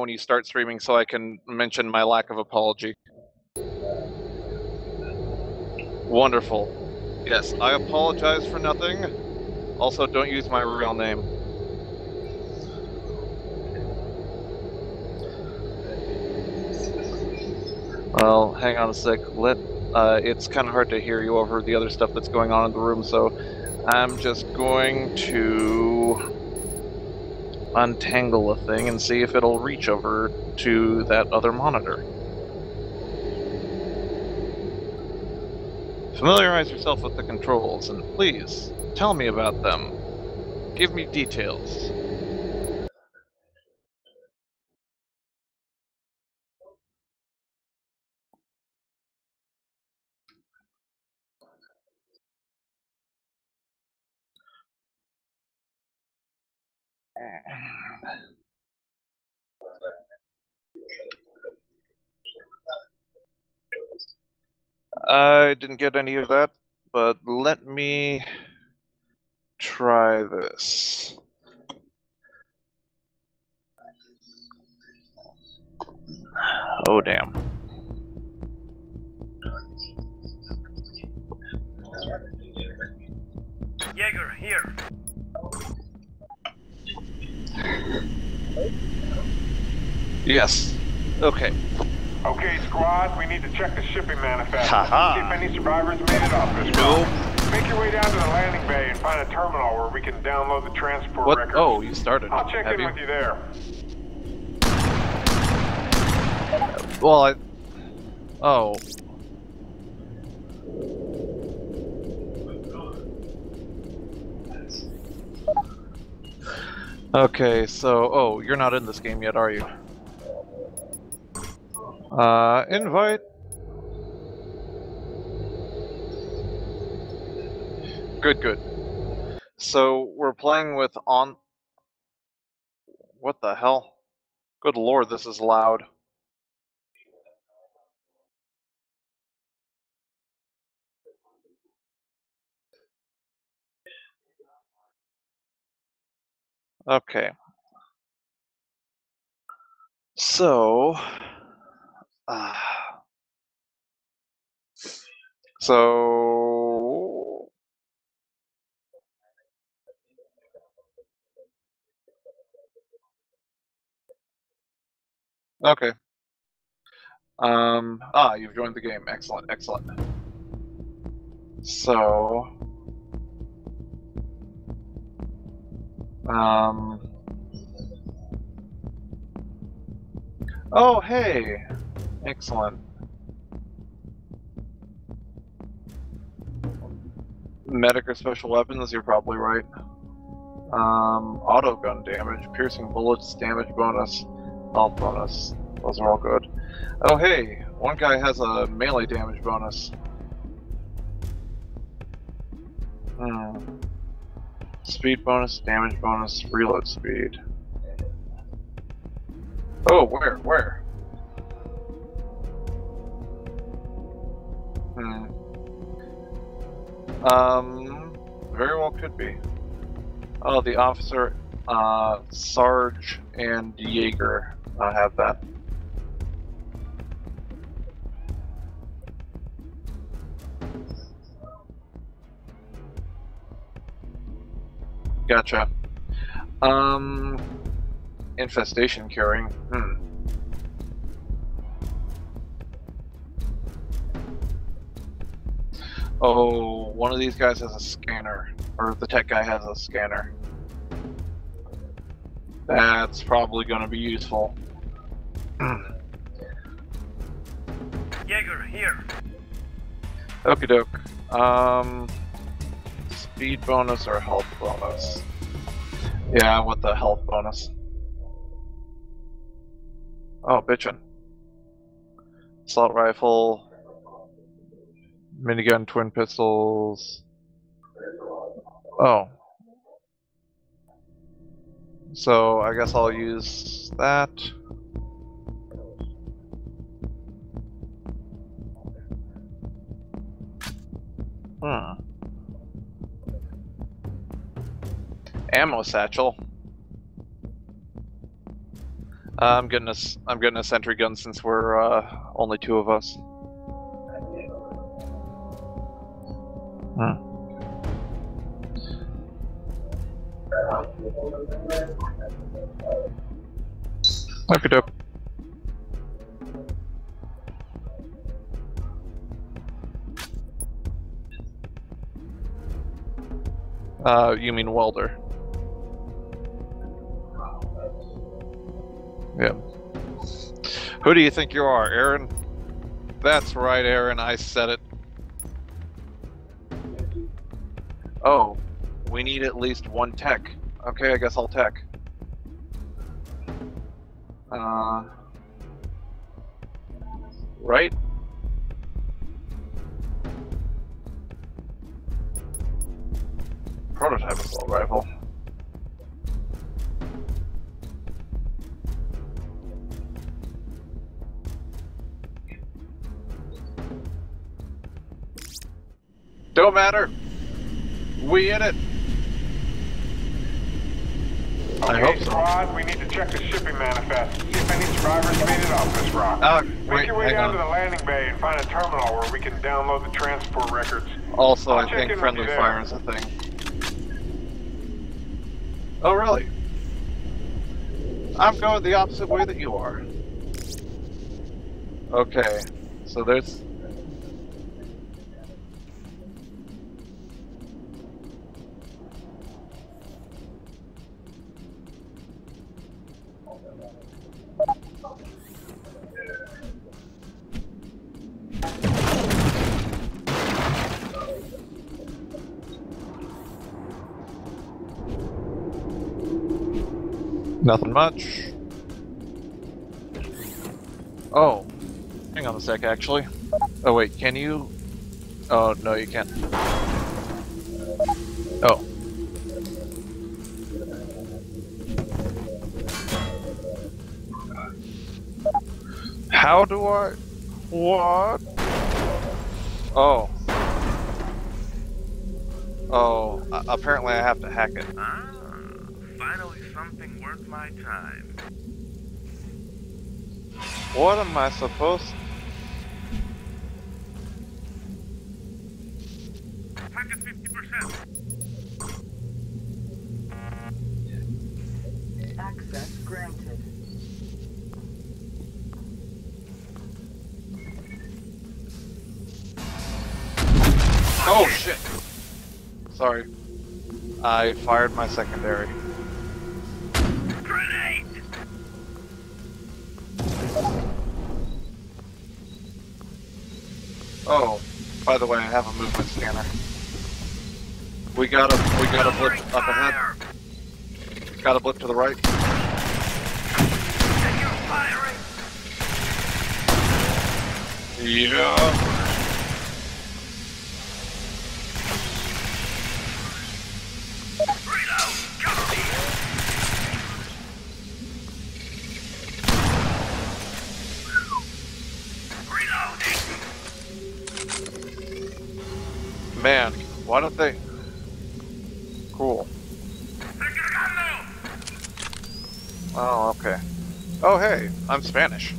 when you start streaming so I can mention my lack of apology. Wonderful. Yes, I apologize for nothing. Also, don't use my real name. Well, hang on a sec. Let uh, it's kind of hard to hear you over the other stuff that's going on in the room, so I'm just going to untangle a thing and see if it'll reach over to that other monitor. Familiarize yourself with the controls, and please, tell me about them. Give me details. Ah. I didn't get any of that, but let me try this. Oh, damn. Jaeger, here. Yes. Okay. Okay, squad, we need to check the shipping manifest. Ha-ha. See if any survivors made it off this Nope. route. Make your way down to the landing bay and find a terminal where we can download the transport What? records. Oh, you started. I'll check Have in you? with you there. Well, I. Oh. Okay, so oh, you're not in this game yet, are you? Uh, invite. Good, good. So we're playing with on. What the hell? Good lord, this is loud. Okay. So, uh, so okay. Um, ah, you've joined the game. Excellent, excellent. So, um, oh, hey, excellent. Medic or special weapons, you're probably right. Um, auto gun damage, piercing bullets, damage bonus, health bonus. Those are all good. Oh, hey, one guy has a melee damage bonus. Hmm. Speed bonus, damage bonus, reload speed. Oh, where? Where? Hmm. Um, very well could be. Oh, the officer, uh, Sarge and Jaeger uh, have that. Gotcha. Um, infestation curing. Hmm. Oh, one of these guys has a scanner, or the tech guy has a scanner. That's probably going to be useful. Jaeger, here. Okie doke. Um, speed bonus or health bonus? Yeah, I want the health bonus. Oh, bitchin'. Assault rifle, minigun, twin pistols. Oh. So I guess I'll use that. Hmm. Ammo satchel. Uh, I'm getting a I'm getting a sentry gun since we're uh, only two of us. Hmm. Okay, dope. Uh, you mean welder? Yeah. Who do you think you are, Aaron? That's right, Aaron. I said it. Oh, we need at least one tech. Okay, I guess I'll tech. Uh, right? Prototype assault rifle. Don't matter. We in it. I Okay, hope so. squad, we need to check the shipping manifest. See if any survivors made it off this rock. Uh, Make wait, your way down on. to the landing bay and find a terminal where we can download the transport records. Also, I'll I think friendly fire is a thing. Oh, really? I'm going the opposite way that you are. Okay, so there's. Nothing much. Oh, hang on a sec, actually. Oh wait, can you? Oh no, you can't. Oh. How do I? What? Oh. Oh, a- apparently I have to hack it. Ah, finally something worth my time. What am I supposed? Hack at 50%. Access granted. Oh shit! Sorry. I fired my secondary. Grenade! Oh, by the way, I have a movement scanner. We got a we got a blip up ahead. Got a blip to the right. Yeah. Man, why don't they? Cool. Taking a gun now! Oh, okay. Oh, hey, I'm Spanish.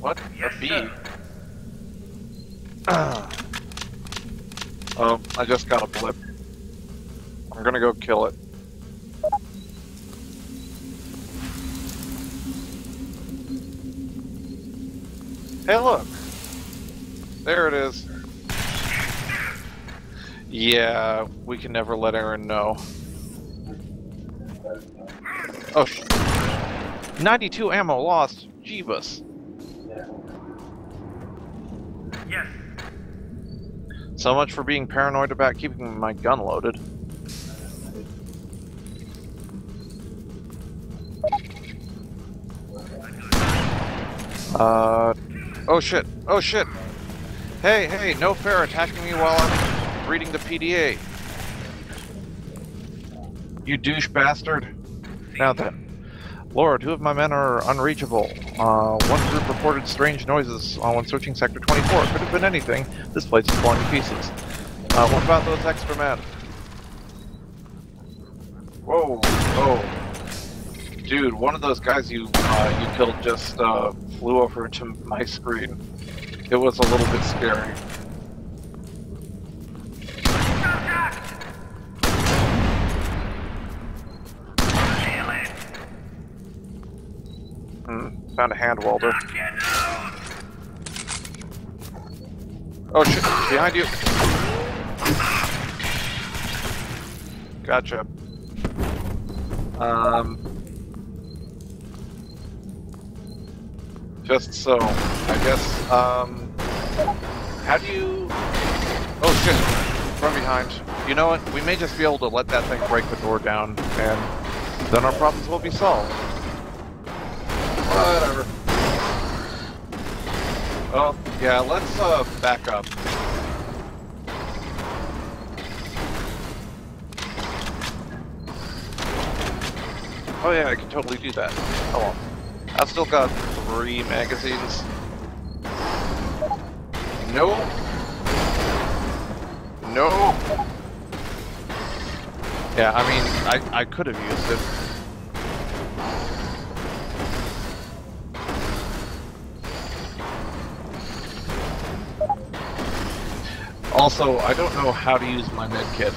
What? Yes, a bee? oh, I just got a blip. I'm gonna go kill it. Hey, look! There it is. Yeah, we can never let Aaron know. Oh, sh 92 ammo lost. Jeebus. Yes. So much for being paranoid about keeping my gun loaded. Uh, oh shit, oh shit. Hey, hey, no fair attacking me while I'm reading the PDA. You douche bastard. Now then. Lord, two of my men are unreachable. Uh, one group reported strange noises uh, when searching Sector 24. Could have been anything. This place is falling to pieces. Uh, what about those extra men? Whoa, oh. Dude, one of those guys you uh, you killed just uh, flew over to my screen. It was a little bit scary. Hmm, found a hand welder. Oh shit, behind you! Gotcha. Um... Just so, I guess, um... How do you... Oh shit, from behind. You know what, we may just be able to let that thing break the door down, and then our problems will be solved. Whatever. Oh, yeah, let's, uh, back up. Oh yeah, I can totally do that. Hold on. I've still got three magazines. No. No. Yeah, I mean, I, I could have used it. Also, I don't know how to use my medkit.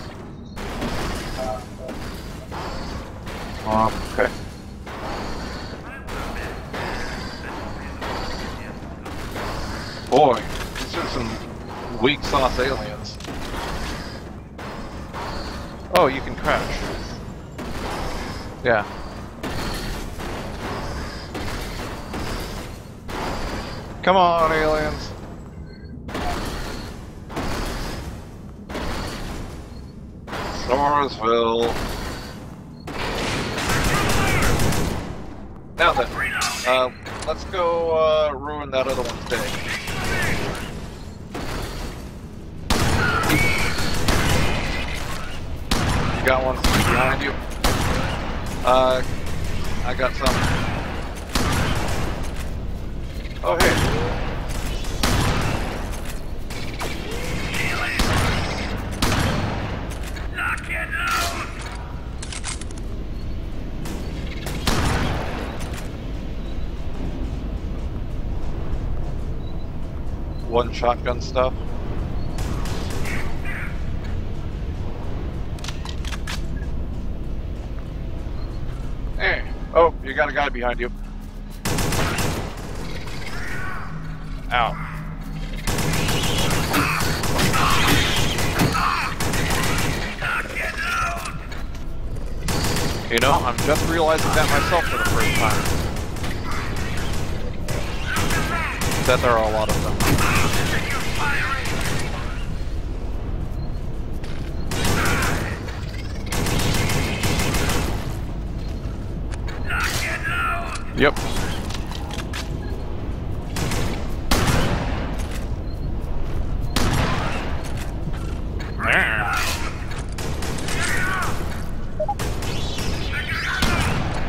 Um, okay. Boy, these are some weak sauce aliens. Oh, you can crash. Yeah. Come on, aliens. Snoresville. Now then, uh, let's go uh, ruin that other one's day. Got one behind you. Uh, I got some. Oh hey. One shotgun stuff. Hey. Oh, you got a guy behind you. Ow. You know, I'm just realizing that myself for the first time. That there are a lot of them. Yep.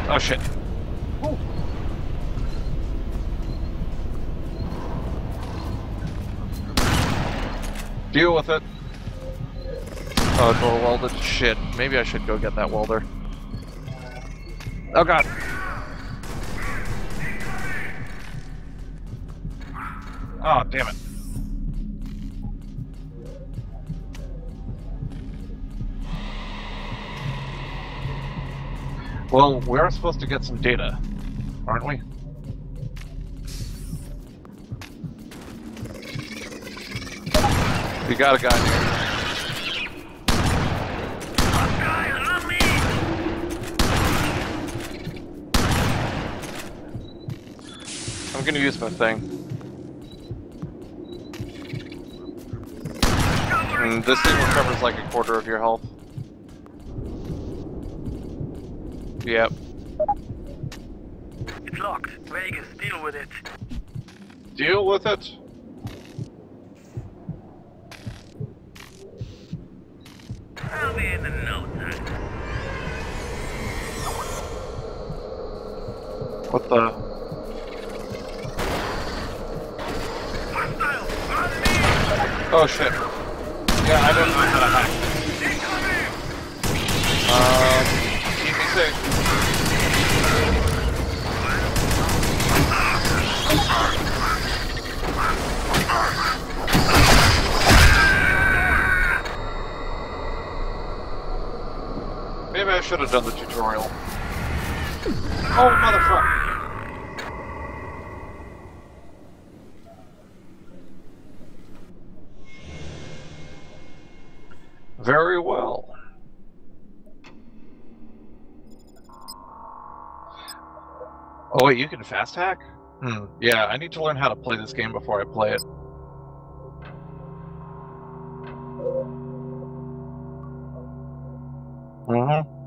Oh shit. Deal with it. Oh, door welded. Shit. Maybe I should go get that welder. Oh god. Oh, damn it. Well, we are supposed to get some data, aren't we? We got a guy here. I'm gonna use my thing. And this thing recovers like a quarter of your health. Yep. It's locked. Vegas, deal with it. Deal with it. I'll be in in no time. What the? Hostile! On me! Oh shit. Yeah, I don't know how to hack. Um. Maybe I should have done the tutorial. Oh, motherfucker! Very well. Oh wait, you can fast hack? Hmm. Yeah, I need to learn how to play this game before I play it. Mm-hmm.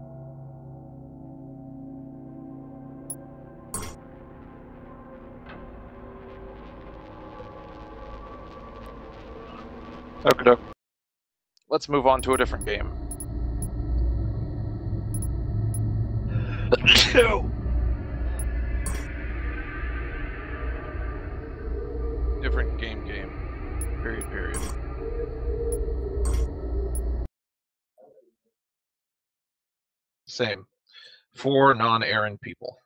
Okay, doke. Let's move on to a different game. different game game. Period, period. Same. For non Aaron people.